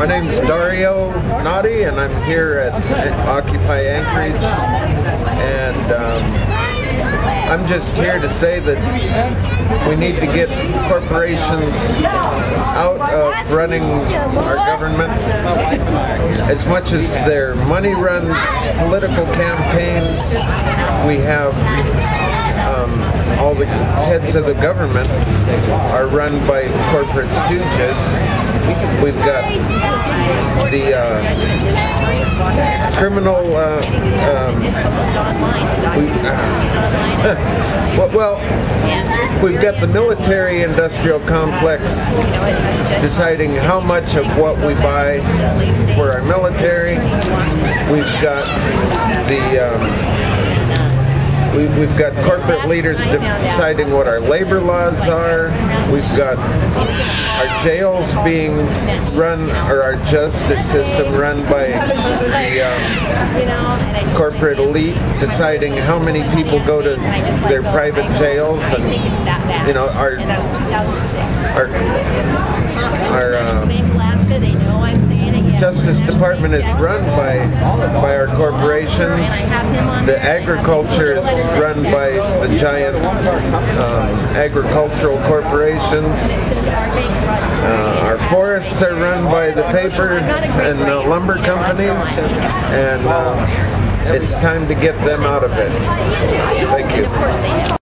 My name's Dario Notti, and I'm here at Occupy Anchorage. And um, I'm just here to say that we need to get corporations out of running our government. As much as their money runs political campaigns, we have um, all the heads of the government are run by corporate stooges We've got the uh, criminal. Uh, um, we, uh, well, we've got the military-industrial complex deciding how much of what we buy for our military. We've got the um, we, have got corporate leaders deciding what our labor laws are. We've got our jails being run, or our justice system run by the um, corporate elite deciding how many people go to their private jails, and you know our our our. Uh, Justice Department is run by by our corporations. The agriculture is run by the giant um, agricultural corporations. Uh, our forests are run by the paper and uh, lumber companies, and uh, it's time to get them out of it. Thank you.